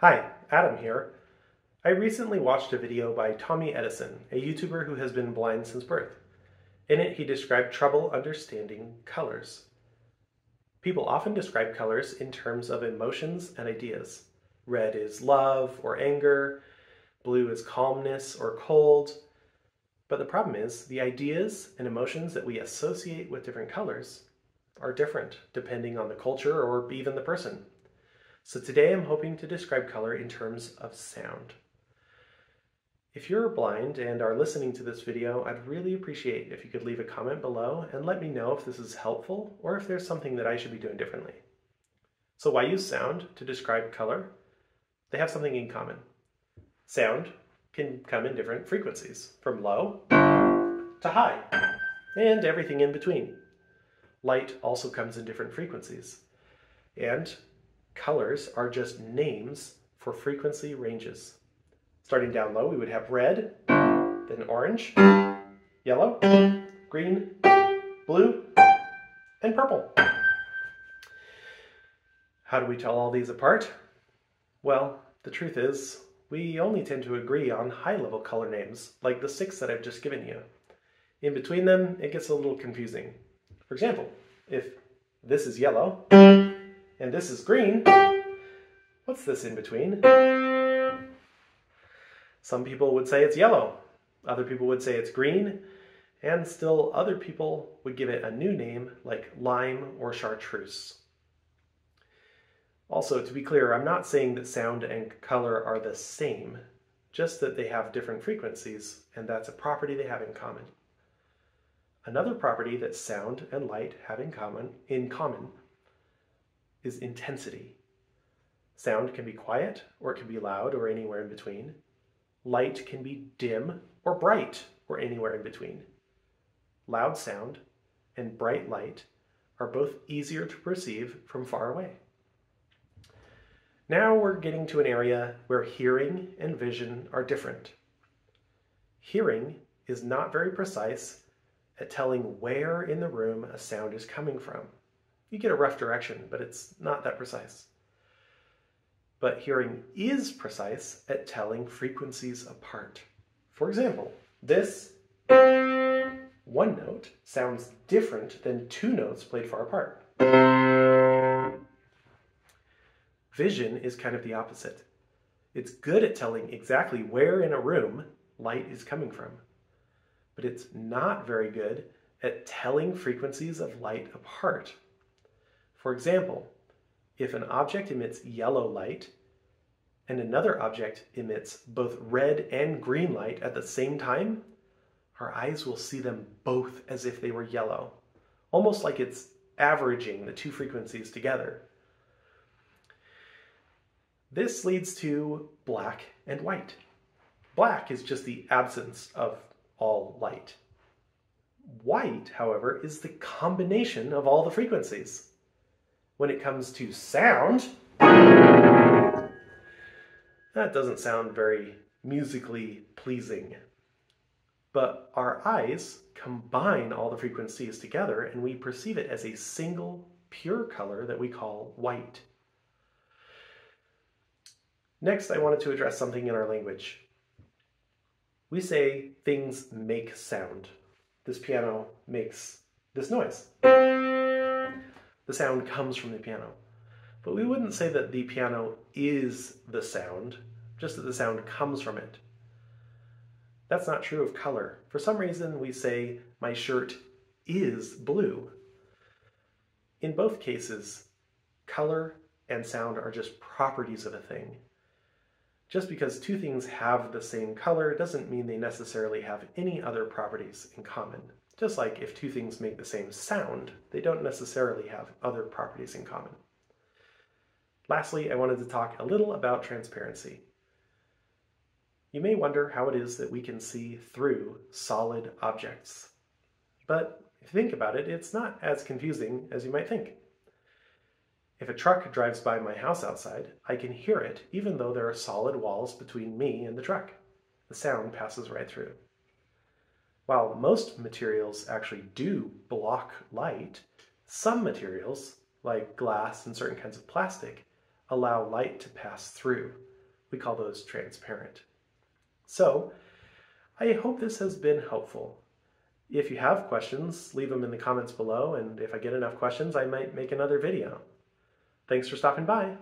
Hi, Adam here. I recently watched a video by Tommy Edison, a YouTuber who has been blind since birth. In it, he described trouble understanding colors. People often describe colors in terms of emotions and ideas. Red is love or anger, blue is calmness or cold. But the problem is, the ideas and emotions that we associate with different colors are different depending on the culture or even the person. So today I'm hoping to describe color in terms of sound. If you're blind and are listening to this video, I'd really appreciate if you could leave a comment below and let me know if this is helpful or if there's something that I should be doing differently. So why use sound to describe color? They have something in common. Sound can come in different frequencies, from low to high, and everything in between. Light also comes in different frequencies. And colors are just names for frequency ranges. Starting down low, we would have red, then orange, yellow, green, blue, and purple. How do we tell all these apart? Well, the truth is, we only tend to agree on high-level color names, like the six that I've just given you. In between them, it gets a little confusing. For example, if this is yellow, and this is green. What's this in between? Some people would say it's yellow. Other people would say it's green. And still other people would give it a new name like lime or chartreuse. Also, to be clear, I'm not saying that sound and color are the same, just that they have different frequencies, and that's a property they have in common. Another property that sound and light have in common, in common is intensity. Sound can be quiet, or it can be loud, or anywhere in between. Light can be dim or bright, or anywhere in between. Loud sound and bright light are both easier to perceive from far away. Now we're getting to an area where hearing and vision are different. Hearing is not very precise at telling where in the room a sound is coming from. You get a rough direction, but it's not that precise. But hearing is precise at telling frequencies apart. For example, this one note sounds different than two notes played far apart. Vision is kind of the opposite. It's good at telling exactly where in a room light is coming from, but it's not very good at telling frequencies of light apart. For example, if an object emits yellow light and another object emits both red and green light at the same time, our eyes will see them both as if they were yellow, almost like it's averaging the two frequencies together. This leads to black and white. Black is just the absence of all light. White, however, is the combination of all the frequencies. When it comes to sound, that doesn't sound very musically pleasing. But our eyes combine all the frequencies together and we perceive it as a single pure color that we call white. Next, I wanted to address something in our language. We say things make sound. This piano makes this noise the sound comes from the piano. But we wouldn't say that the piano is the sound, just that the sound comes from it. That's not true of color. For some reason, we say, my shirt is blue. In both cases, color and sound are just properties of a thing. Just because two things have the same color doesn't mean they necessarily have any other properties in common. Just like if two things make the same sound, they don't necessarily have other properties in common. Lastly, I wanted to talk a little about transparency. You may wonder how it is that we can see through solid objects. But if you think about it, it's not as confusing as you might think. If a truck drives by my house outside, I can hear it even though there are solid walls between me and the truck. The sound passes right through. While most materials actually do block light, some materials, like glass and certain kinds of plastic, allow light to pass through. We call those transparent. So, I hope this has been helpful. If you have questions, leave them in the comments below, and if I get enough questions, I might make another video. Thanks for stopping by.